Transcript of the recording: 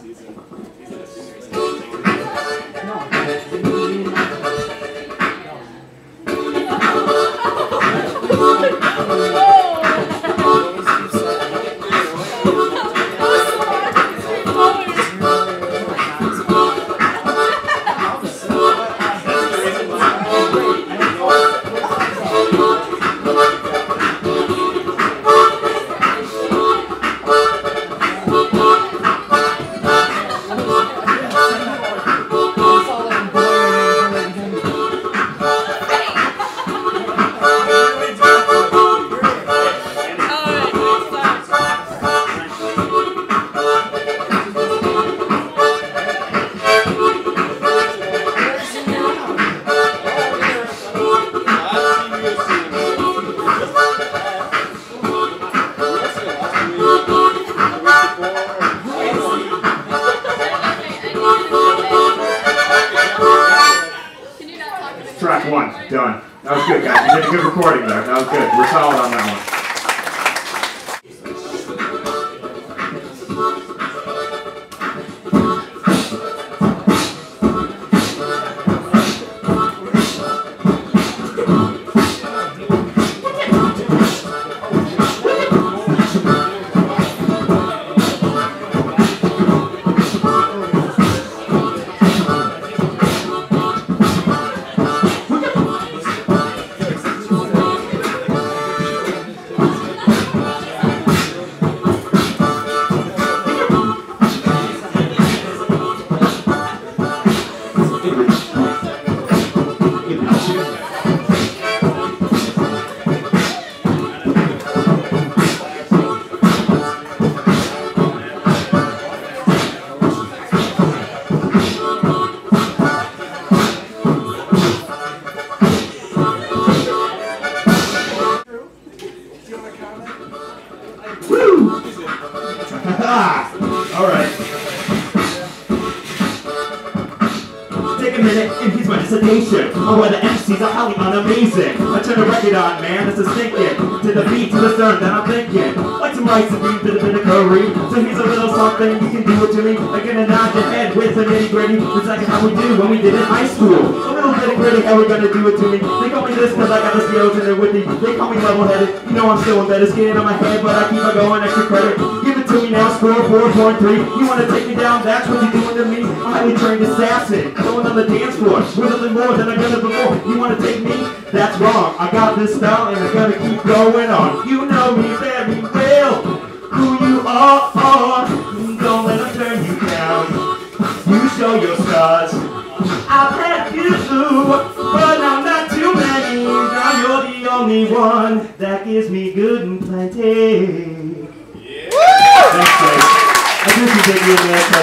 Track one, done. That was good, guys. You did a good recording there. That was good. We're solid on that one. A minute and here's my dissertation on oh, why the MCs are highly unamazing. I turn the record on, man, this is thinking. To the beat, to the stern, then I'm thinking. Like some rice and beef, bit of bit of curry. So here's a little something, you can do it to me. Like gonna nod your head with a nitty gritty. It's like how we do when we did in high school. A little bit of gritty, how we gonna do it to me. They call me this cause I got the skills and they're with me. They call me level headed. You know I'm still embedded, skin on my head, but I keep on going extra credit. To me now, score 4.3. You wanna take me down, that's what you're doing to me. I'm highly trained assassin, going on the dance floor. With nothing more than I got it before. You wanna take me? That's wrong. I got this style and I'm gonna keep going on. You know me very well. Who you are, are. Don't let them turn you down. You show your scars. I've had you, but I'm not too many. Now you're the only one that gives me good and plenty. Thanks, guys. I appreciate you, man.